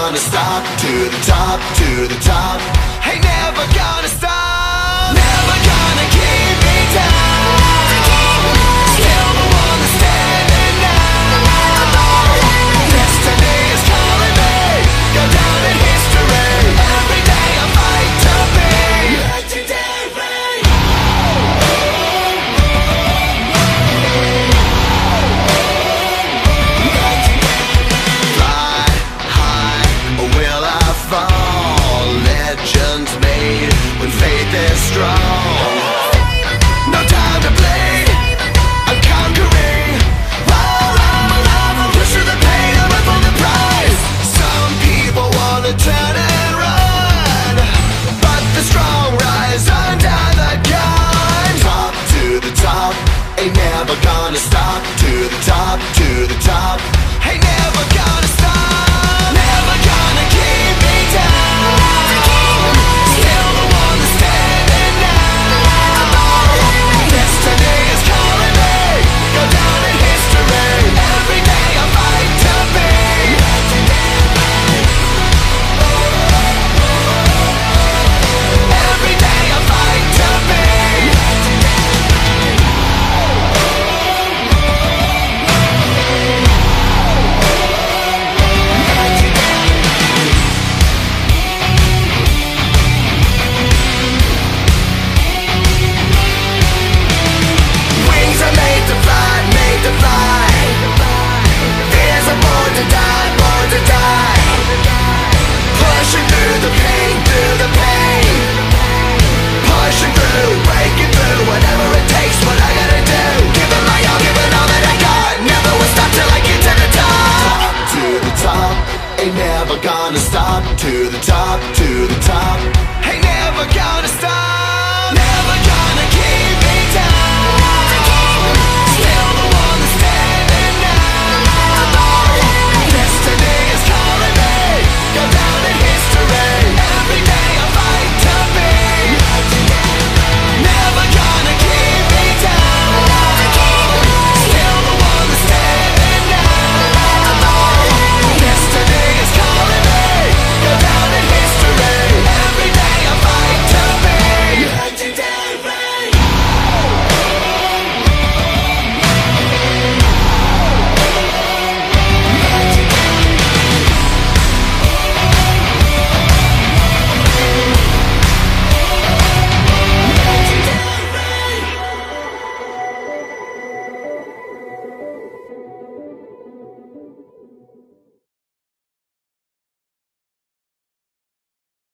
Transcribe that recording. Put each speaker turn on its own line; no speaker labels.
gonna stop To the top, to the top. Ain't never gonna stop. Never gonna keep me down never gonna stop To the top, to the top. to the top, to the top. Hey, never gonna stop.